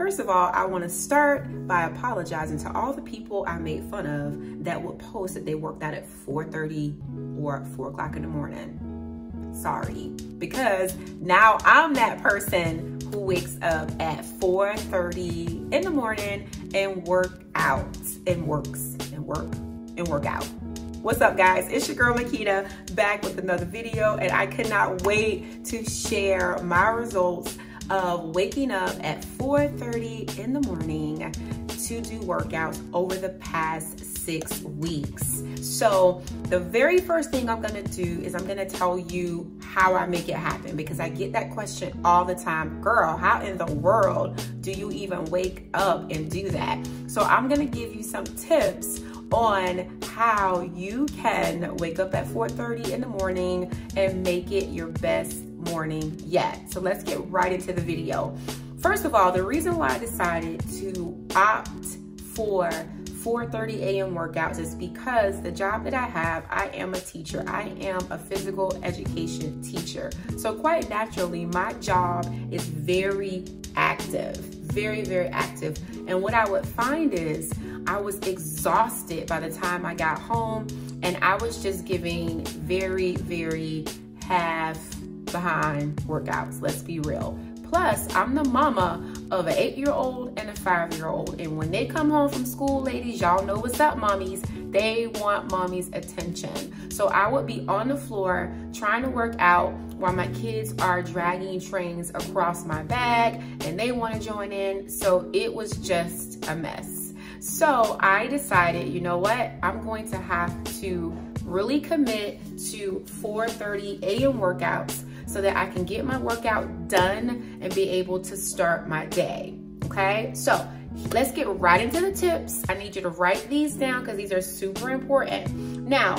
First of all, I wanna start by apologizing to all the people I made fun of that would post that they worked out at 4.30 or 4 o'clock in the morning. Sorry, because now I'm that person who wakes up at 4.30 in the morning and work out and works and work and work out. What's up guys? It's your girl Makita back with another video and I cannot wait to share my results of waking up at 4.30 in the morning to do workouts over the past six weeks. So the very first thing I'm gonna do is I'm gonna tell you how I make it happen because I get that question all the time. Girl, how in the world do you even wake up and do that? So I'm gonna give you some tips on how you can wake up at 4.30 in the morning and make it your best morning yet. So let's get right into the video. First of all, the reason why I decided to opt for 4.30 a.m. workouts is because the job that I have, I am a teacher. I am a physical education teacher. So quite naturally, my job is very active, very, very active. And what I would find is I was exhausted by the time I got home and I was just giving very, very half behind workouts, let's be real. Plus, I'm the mama of an eight-year-old and a five-year-old. And when they come home from school, ladies, y'all know what's up, mommies. They want mommy's attention. So I would be on the floor trying to work out while my kids are dragging trains across my bag and they want to join in. So it was just a mess. So I decided, you know what? I'm going to have to really commit to 4.30 a.m. workouts so that I can get my workout done and be able to start my day, okay? So let's get right into the tips. I need you to write these down because these are super important. Now,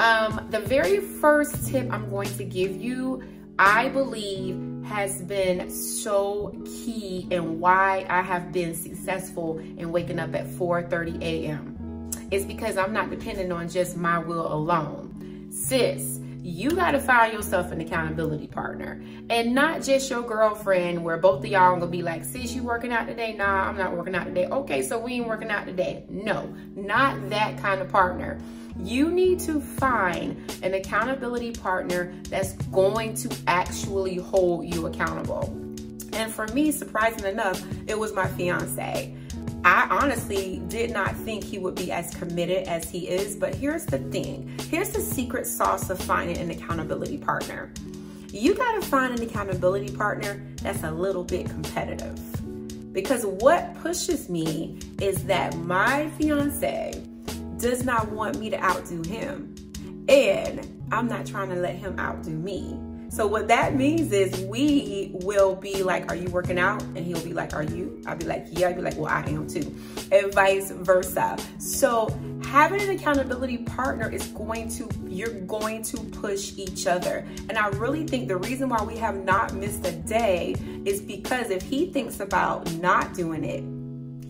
um, the very first tip I'm going to give you, I believe has been so key in why I have been successful in waking up at 4.30 a.m. It's because I'm not dependent on just my will alone. Sis, you got to find yourself an accountability partner and not just your girlfriend where both of y'all gonna be like, sis, you working out today? Nah, I'm not working out today. Okay, so we ain't working out today. No, not that kind of partner. You need to find an accountability partner that's going to actually hold you accountable. And for me, surprising enough, it was my fiance. I honestly did not think he would be as committed as he is, but here's the thing. Here's the secret sauce of finding an accountability partner. You gotta find an accountability partner that's a little bit competitive. Because what pushes me is that my fiance does not want me to outdo him. And I'm not trying to let him outdo me. So what that means is we will be like, are you working out? And he'll be like, are you? I'll be like, yeah. I'll be like, well, I am too. And vice versa. So having an accountability partner is going to, you're going to push each other. And I really think the reason why we have not missed a day is because if he thinks about not doing it,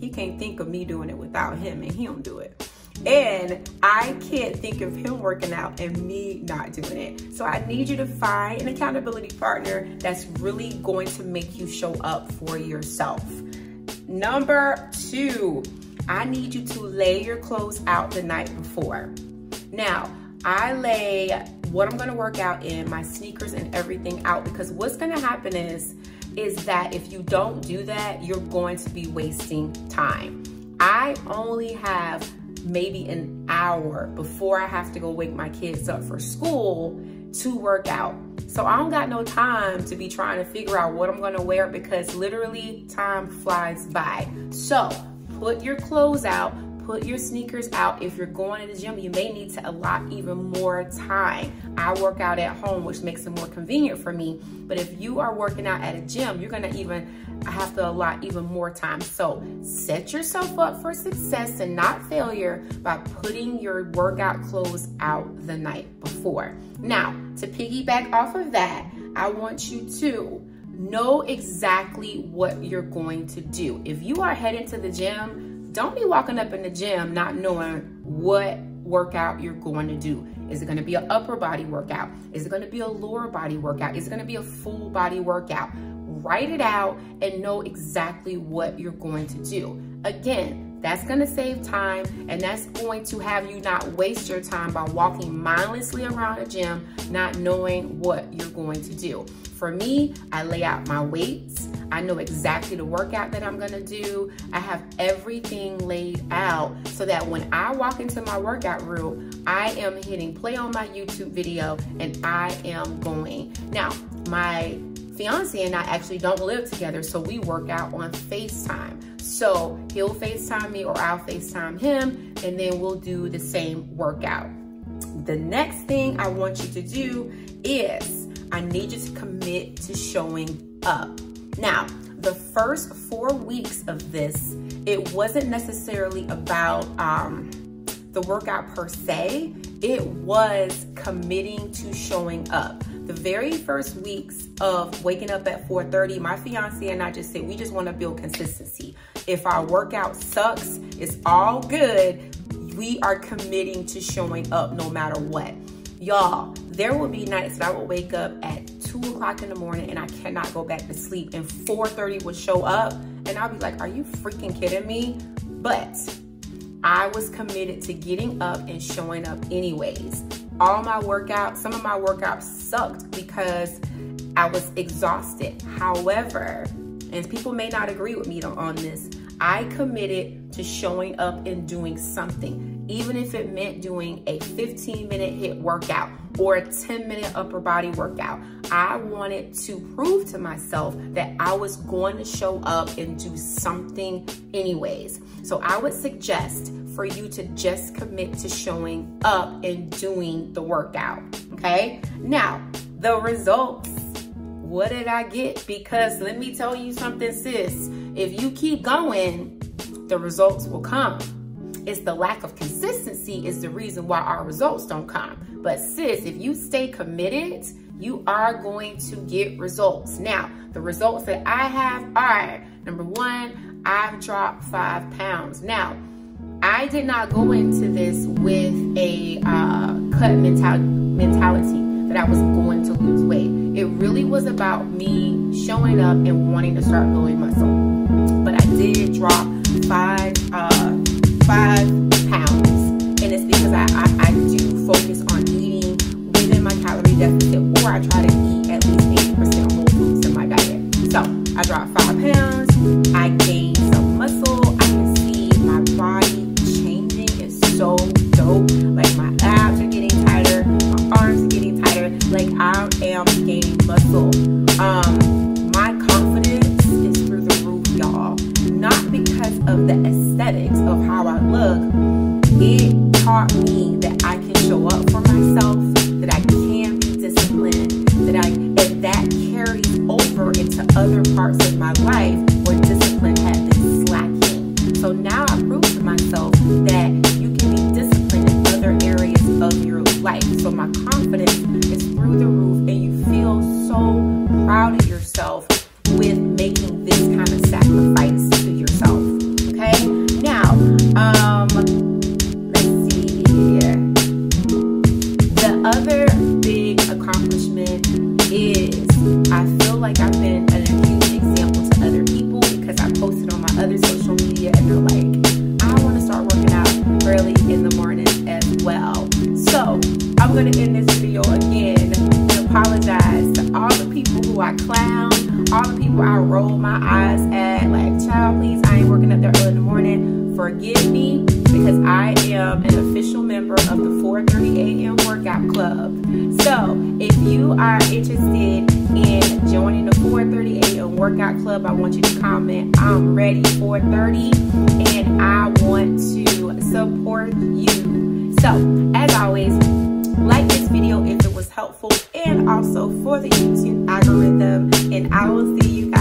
he can't think of me doing it without him and he don't do it. And I can't think of him working out and me not doing it. So I need you to find an accountability partner that's really going to make you show up for yourself. Number two, I need you to lay your clothes out the night before. Now, I lay what I'm gonna work out in, my sneakers and everything out because what's gonna happen is, is that if you don't do that, you're going to be wasting time. I only have maybe an hour before I have to go wake my kids up for school to work out. So I don't got no time to be trying to figure out what I'm gonna wear because literally time flies by. So put your clothes out, put your sneakers out. If you're going to the gym, you may need to allot even more time. I work out at home, which makes it more convenient for me. But if you are working out at a gym, you're gonna even have to allot even more time. So set yourself up for success and not failure by putting your workout clothes out the night before. Now, to piggyback off of that, I want you to know exactly what you're going to do. If you are heading to the gym, don't be walking up in the gym not knowing what workout you're going to do. Is it going to be an upper body workout? Is it going to be a lower body workout? Is it going to be a full body workout? write it out and know exactly what you're going to do. Again, that's going to save time and that's going to have you not waste your time by walking mindlessly around a gym, not knowing what you're going to do. For me, I lay out my weights. I know exactly the workout that I'm gonna do. I have everything laid out so that when I walk into my workout room, I am hitting play on my YouTube video and I am going. Now, my fiance and I actually don't live together, so we work out on FaceTime. So he'll FaceTime me or I'll FaceTime him, and then we'll do the same workout. The next thing I want you to do is I need you to commit to showing up. Now, the first four weeks of this, it wasn't necessarily about um, the workout per se, it was committing to showing up. The very first weeks of waking up at 4.30, my fiance and I just said, we just wanna build consistency. If our workout sucks, it's all good. We are committing to showing up no matter what. Y'all, there will be nights that I will wake up at two o'clock in the morning and I cannot go back to sleep and 4.30 would show up and I'll be like, are you freaking kidding me? But I was committed to getting up and showing up anyways. All my workouts, some of my workouts sucked because I was exhausted. However, and people may not agree with me on this, I committed to showing up and doing something even if it meant doing a 15 minute HIIT workout or a 10 minute upper body workout. I wanted to prove to myself that I was going to show up and do something anyways. So I would suggest for you to just commit to showing up and doing the workout, okay? Now, the results. What did I get? Because let me tell you something, sis. If you keep going, the results will come. It's the lack of consistency is the reason why our results don't come. But sis, if you stay committed, you are going to get results. Now, the results that I have are, number one, I've dropped five pounds. Now, I did not go into this with a uh, cut mental mentality that I was going to lose weight. It really was about me showing up and wanting to start building muscle. But I did drop five uh, five pounds. And it's because I, I, I do focus on eating within my calorie deficit or I try to eat at least 80% whole foods in my diet. So I dropped five pounds. I gained some muscle. I can see my body changing. It's so dope. Like my abs are getting tighter. My arms are getting tighter. Like I am gaining muscle. Of the aesthetics of how I look, it taught me that I can show up for myself, that I can be disciplined, that I and that carries over into other parts of my life I clown, all the people I roll my eyes at, like, child, please, I ain't working up there early in the morning. Forgive me because I am an official member of the 4.30 a.m. workout club. So if you are interested in joining the 4.30 a.m. workout club, I want you to comment, I'm ready for 30, and I want to support you. So as always, video if it was helpful. And also for the YouTube algorithm. And I will see you